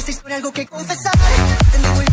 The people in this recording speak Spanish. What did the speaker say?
esta historia algo que confesar. Tengo